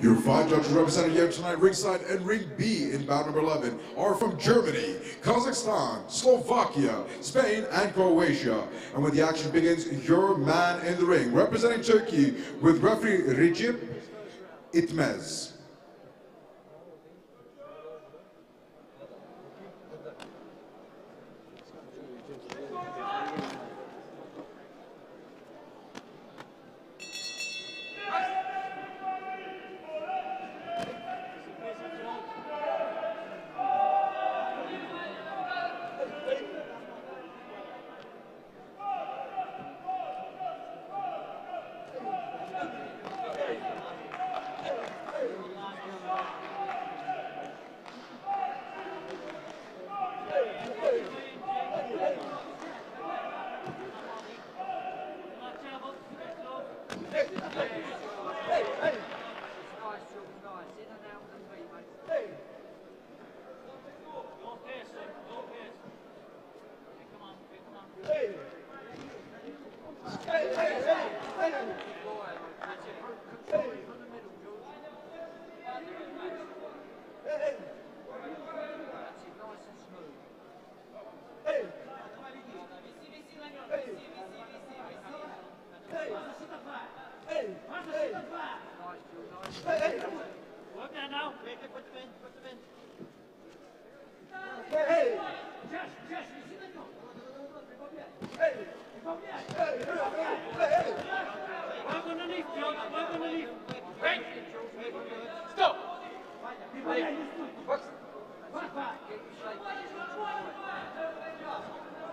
Your five judges representing here tonight, ringside and ring B in bout number 11, are from Germany, Kazakhstan, Slovakia, Spain, and Croatia. And when the action begins, your man in the ring, representing Turkey, with referee Recep Itmez.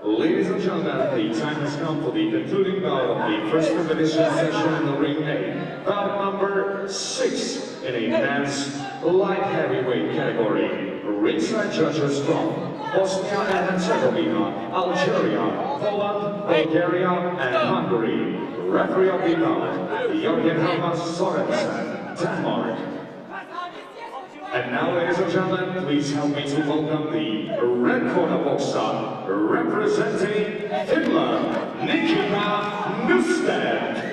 Ladies and gentlemen, the time has come for the concluding bout of the first competition session in the ring A. Bout number six in a men's light heavyweight category. Ringside judges from Bosnia and Herzegovina, Algeria, Poland, Bulgaria, and Hungary. Referee of the bout, Jörgen Helmas Sorensen, Denmark. And now, ladies and gentlemen, please help me to welcome the red corner boxer representing Finland, Nikita Newstead.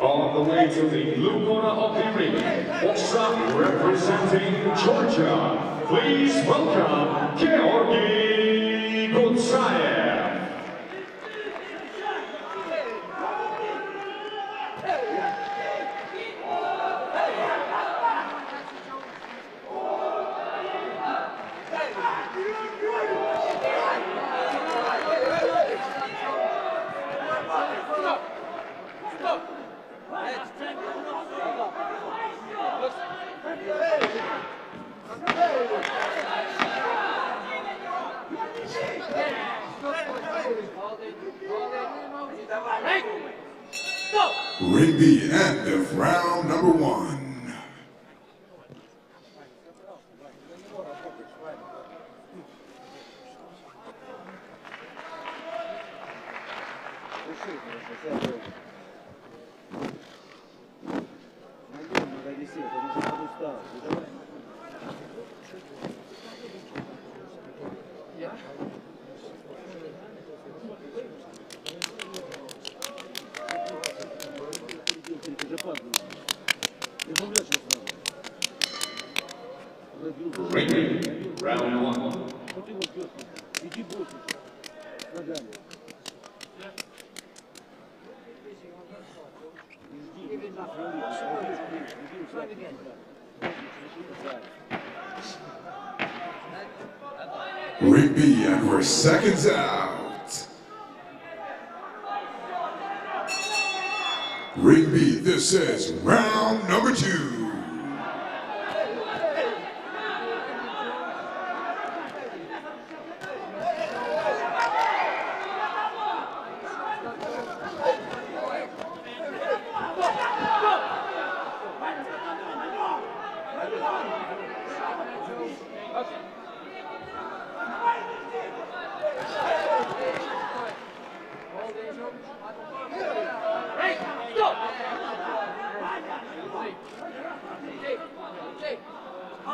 On the way to the blue corner of the ring, representing Georgia. Please welcome Georgi Ring the end of round number one B, round one. Ring and we're seconds out. Ring B, this is round number two.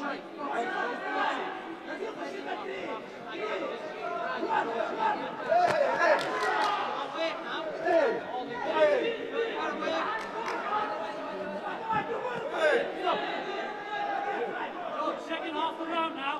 Second off the round now.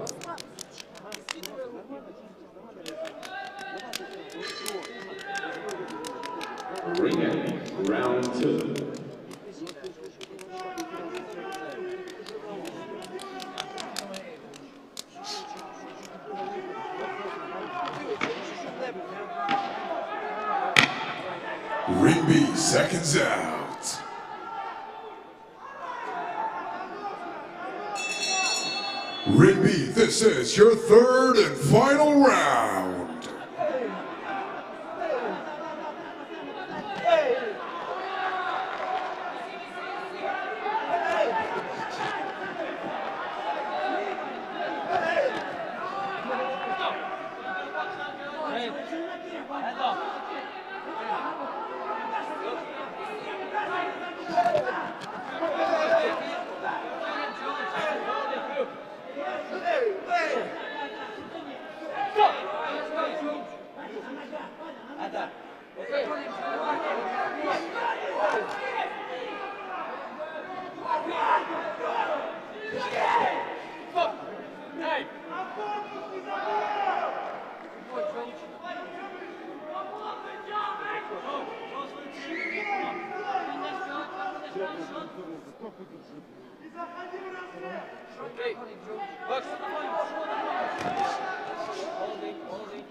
round two. Seconds out. Ring B, this is your third and final round. Holding, holding, holding.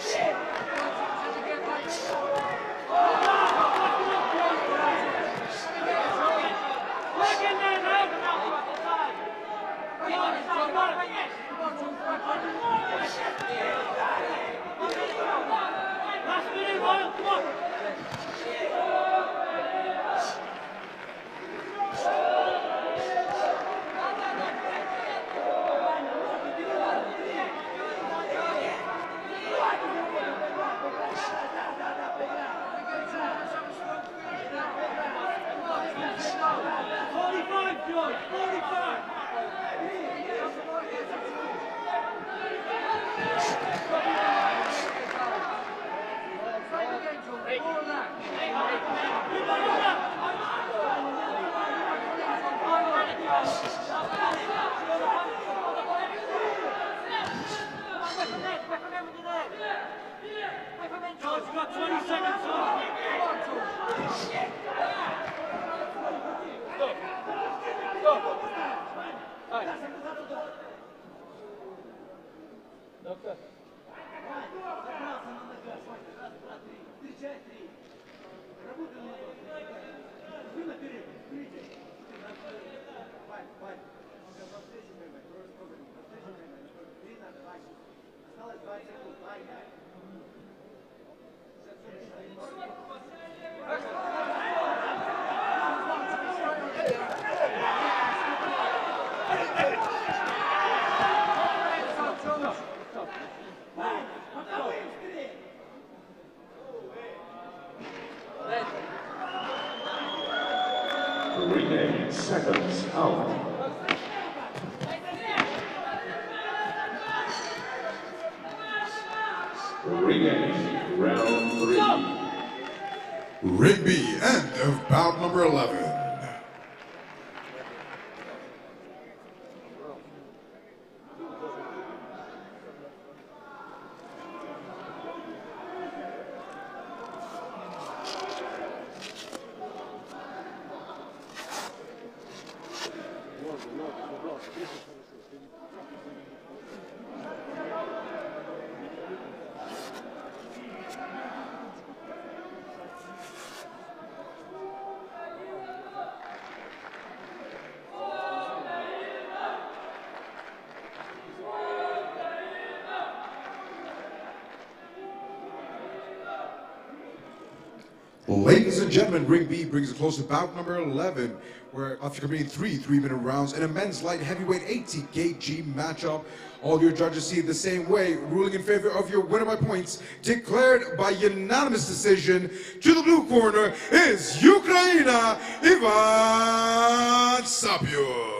shit. Ladies and gentlemen, Ring B brings us close to bout number 11, where after completing three three-minute rounds in a men's light heavyweight 80 kg matchup, all your judges see it the same way, ruling in favor of your winner by points, declared by unanimous decision. To the blue corner is Ukraina Ivan Sapun.